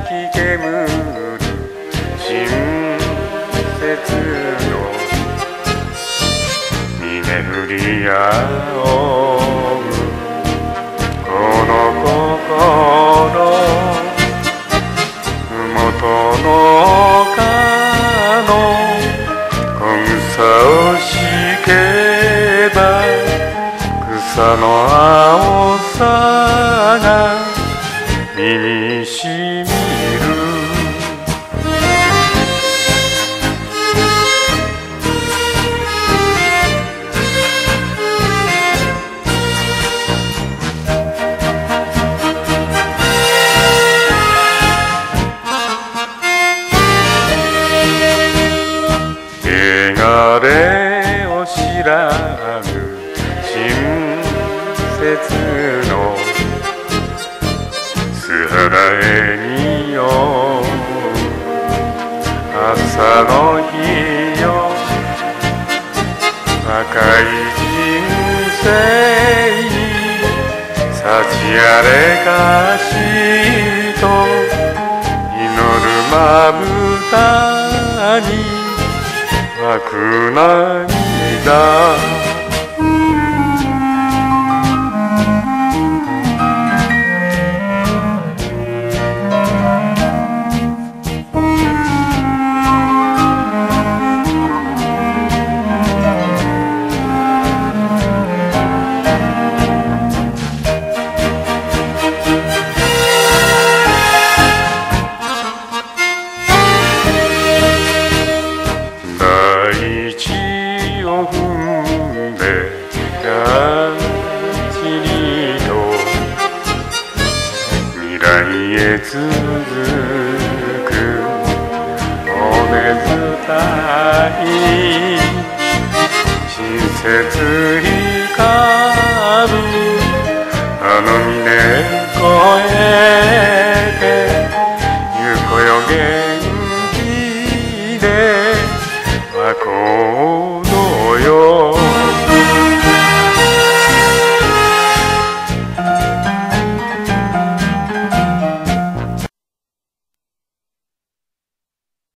き煙る新雪の見振り仰ぐこの心麓の丘の根草を敷けば草の葉身にしみる。汚れを知らぬ親切の素肌へによ。朝の日よ。赤い人生。に幸あれかしと祈るまぶたに湧く涙。んりと未来へ続くおめずたい。親切光るあの峰越えてゆこよげ